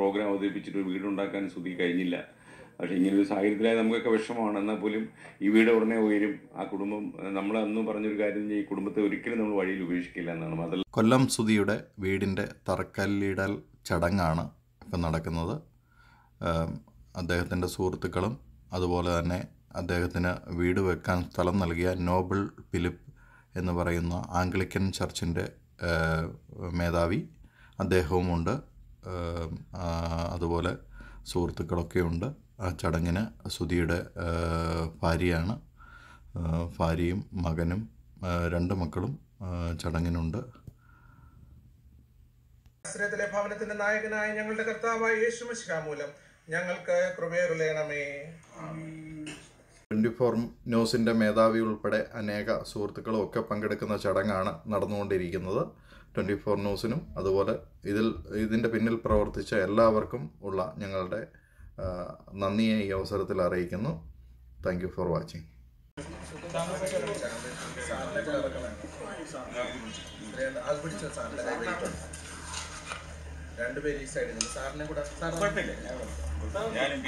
Programme അവതരിപ്പിച്ചിട്ട് വീടുണ്ടാക്കാൻ Sudhi കഴിഞ്ഞില്ല. പക്ഷേ ഇങ്ങനൊരു സാഹചര്യത്തിലായി നമുക്കൊക്കെ വിഷമമാണ്. എന്നാൽ പോലും ഈ വീട് ഉടനെ ഉയരും. ആ കുടുംബം നമ്മൾ അന്ന് പറഞ്ഞൊരു കാര്യം ഈ കുടുംബത്തെ ഒരിക്കലും നമ്മൾ വഴിയിൽ ഉപേക്ഷിക്കില്ല എന്നാണ് അതല്ല കൊല്ലം സുധിയുടെ വീടിന്റെ തറക്കല്ലിടൽ ചടങ്ങാണ് ഇപ്പം നടക്കുന്നത്. അദ്ദേഹത്തിന്റെ സുഹൃത്തുക്കളും അതുപോലെ തന്നെ അദ്ദേഹത്തിന് വീട് വെക്കാൻ സ്ഥലം നൽകിയ നോബിൾ ഫിലിപ്പ് എന്ന് പറയുന്ന ആംഗ്ലിക്കൻ ചർച്ചിന്റെ മേധാവി അദ്ദേഹവുമുണ്ട്. ഏം, സുഹൃത്തുക്കളൊക്കെ അതുപോലെ സുഹൃത്തുക്കളൊക്കെയുണ്ട് ആ ചടങ്ങിന് സുധിയുടെ ഭാര്യയാണ്. ഭാര്യയും മകനും രണ്ട് മക്കളും ചടങ്ങിനുണ്ട്. ഭവനത്തിന്റെ നായകനായ ഞങ്ങളുടെ കർത്താവായ യേശുമിശിഹ മൂലം ഞങ്ങൾക്ക് കൃപയേറുലേണമേ ട്വന്റി ഫോർ ന്യൂസിന്റെ മേധാവി ഉൾപ്പെടെ അനേക സുഹൃത്തുക്കളും ഒക്കെ പങ്കെടുക്കുന്ന ചടങ്ങാണ് നടന്നുകൊണ്ടിരിക്കുന്നത്. ട്വന്റി ഫോർ ന്യൂസിനും അതുപോലെ ഇതിൽ ഇതിന്റെ പിന്നിൽ പ്രവർത്തിച്ച എല്ലാവർക്കും ഉള്ള ഞങ്ങളുടെ നന്ദിയെ ഈ അവസരത്തിൽ അറിയിക്കുന്നു. താങ്ക് ഫോർ വാച്ചിങ് അത് രണ്ടുപേരും ഈ സൈഡിൽ നിന്ന്. സാറിനെ കൂടെ സാർ ഞാനും